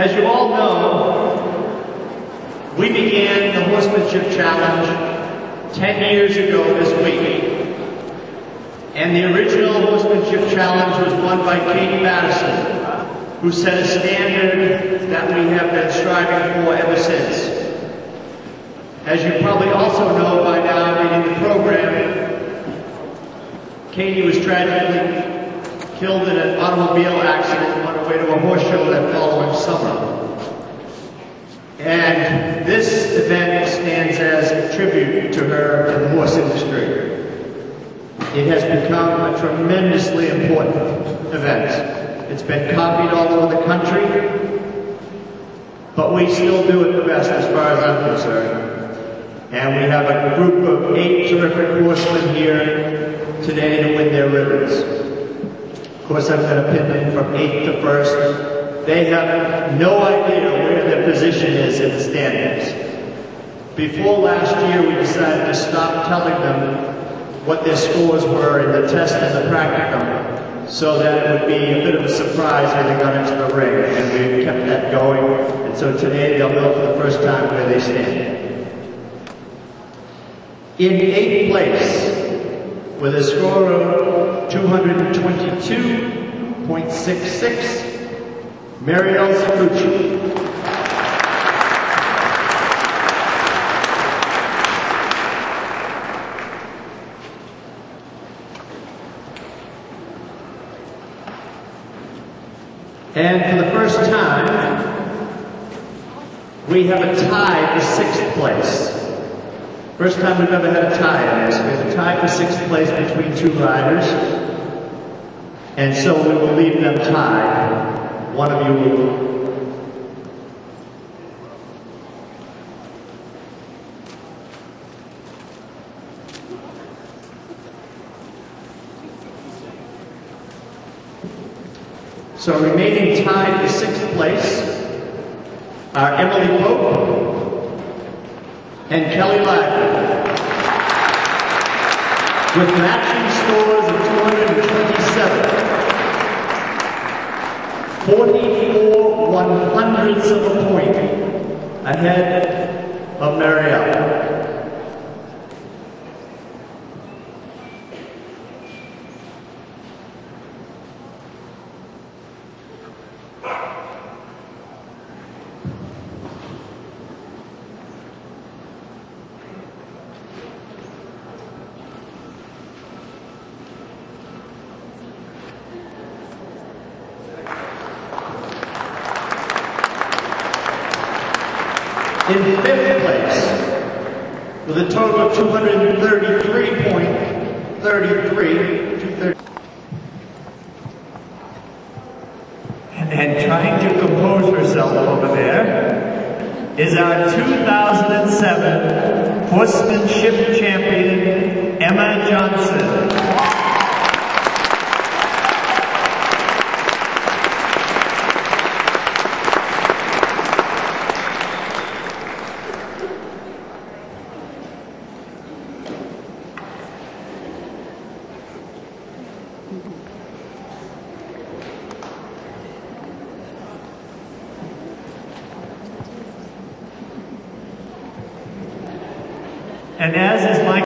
As you all know, we began the Horsemanship Challenge 10 years ago this week. And the original Horsemanship Challenge was won by Katie Madison, who set a standard that we have been striving for ever since. As you probably also know by now, reading the program, Katie was tragically killed in an automobile accident way to a horse show that following summer. And this event stands as a tribute to her in the horse industry. It has become a tremendously important event. It's been copied all over the country, but we still do it the best as far as I'm concerned. And we have a group of eight terrific horsemen here today to win their ribbons. Course, I'm going to pin from eighth to first. They have no idea where their position is in the standings. Before last year, we decided to stop telling them what their scores were in the test and the practicum so that it would be a bit of a surprise when they got into the ring. And we kept that going. And so today they'll know for the first time where they stand. In eighth place, with a score of 222.66, Mariel Zacucci. And for the first time, we have a tie for sixth place. First time we've ever had a tie in this. We have a tie for sixth place between two riders. And so we will leave them tied. One of you will So remaining tied for sixth place are Emily Pope and Kelly Lively. With matching scores of 227. 44 one hundredths of a point in fifth place with a total of 233.33. And trying to compose herself over there is our 2007 horsemanship champion, Emma Johnson. And as is my